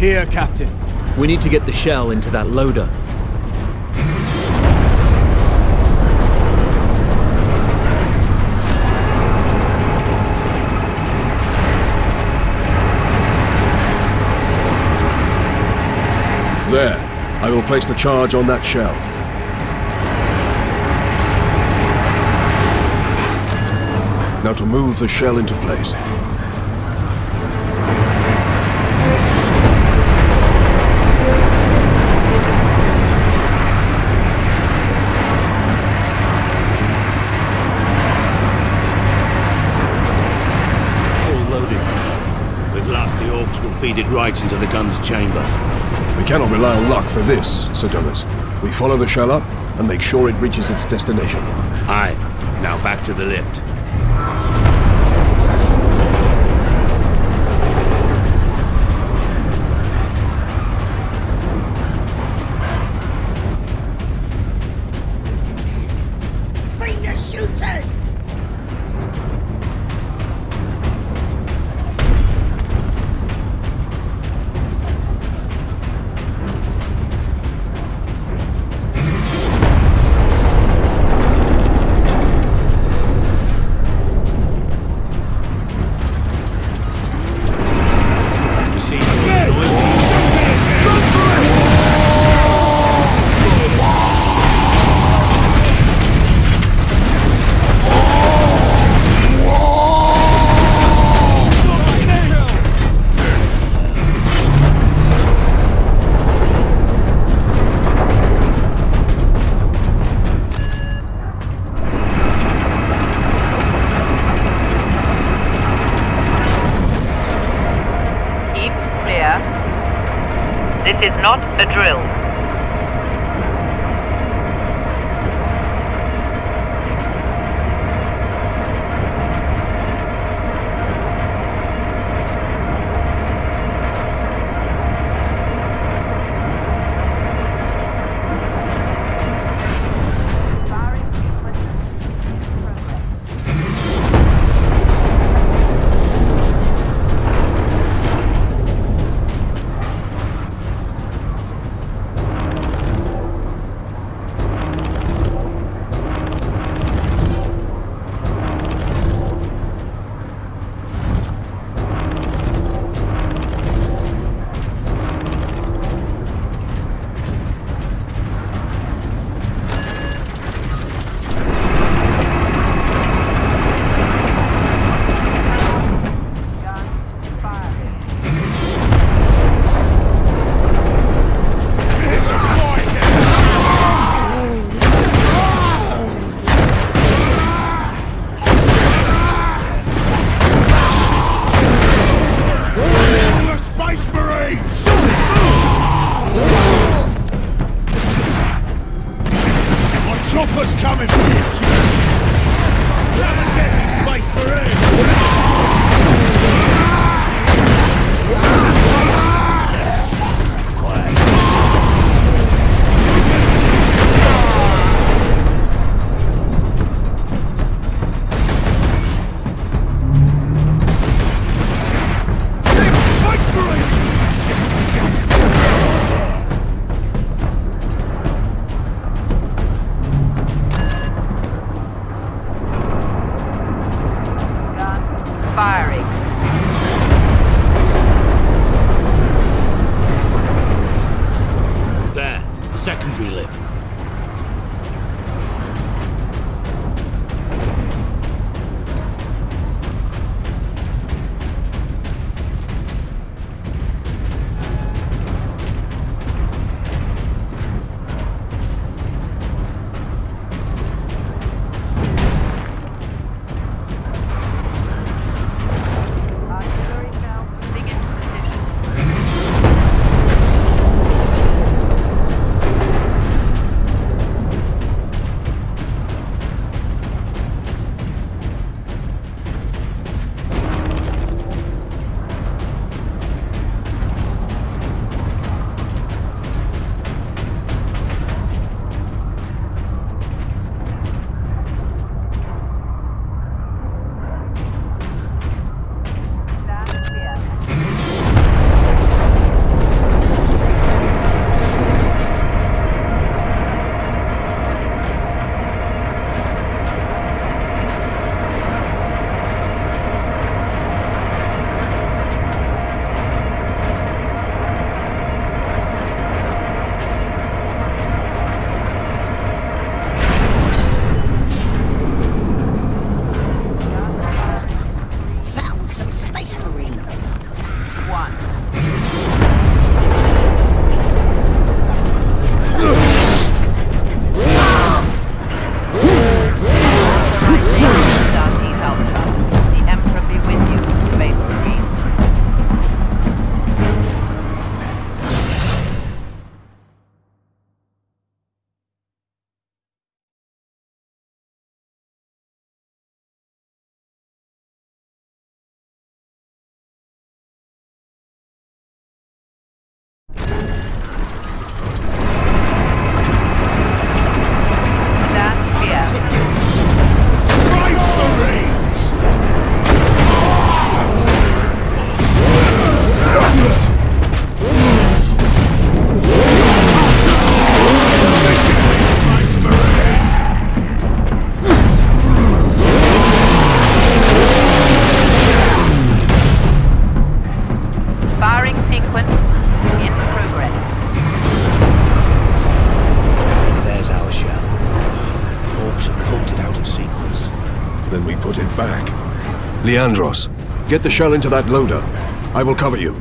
Captain. We need to get the shell into that loader. There. I will place the charge on that shell. Now to move the shell into place. All loaded. With luck, the Orks will feed it right into the gun's chamber. We cannot rely on luck for this, Sidonus. We follow the shell up and make sure it reaches its destination. Aye. Now back to the lift. Firing. Put it back. Leandros, get the shell into that loader. I will cover you.